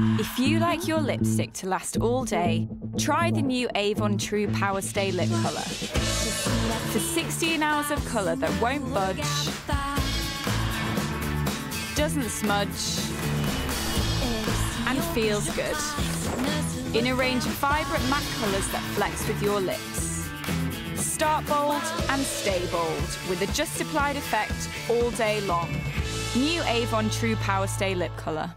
If you like your lipstick to last all day, try the new Avon True Power Stay Lip Colour. For 16 hours of colour that won't budge, doesn't smudge, and feels good. In a range of vibrant matte colours that flex with your lips. Start bold and stay bold with a just applied effect all day long. New Avon True Power Stay Lip Colour.